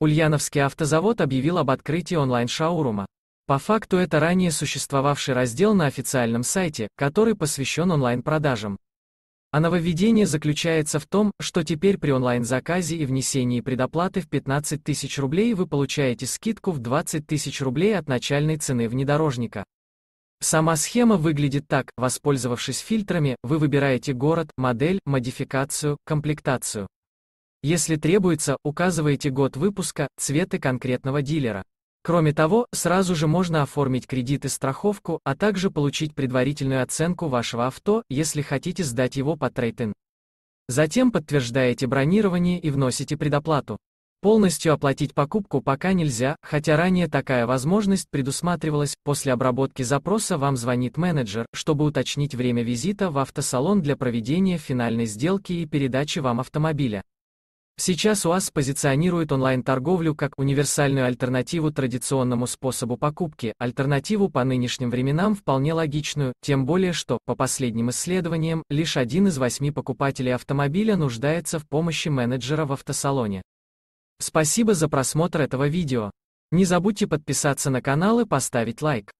Ульяновский автозавод объявил об открытии онлайн-шоурума. По факту это ранее существовавший раздел на официальном сайте, который посвящен онлайн-продажам. А нововведение заключается в том, что теперь при онлайн-заказе и внесении предоплаты в 15 тысяч рублей вы получаете скидку в 20 тысяч рублей от начальной цены внедорожника. Сама схема выглядит так, воспользовавшись фильтрами, вы выбираете город, модель, модификацию, комплектацию. Если требуется, указываете год выпуска, цветы конкретного дилера. Кроме того, сразу же можно оформить кредит и страховку, а также получить предварительную оценку вашего авто, если хотите сдать его по трейд-ин. Затем подтверждаете бронирование и вносите предоплату. Полностью оплатить покупку пока нельзя, хотя ранее такая возможность предусматривалась. После обработки запроса вам звонит менеджер, чтобы уточнить время визита в автосалон для проведения финальной сделки и передачи вам автомобиля. Сейчас УАЗ позиционирует онлайн-торговлю как универсальную альтернативу традиционному способу покупки, альтернативу по нынешним временам вполне логичную, тем более что, по последним исследованиям, лишь один из восьми покупателей автомобиля нуждается в помощи менеджера в автосалоне. Спасибо за просмотр этого видео. Не забудьте подписаться на канал и поставить лайк.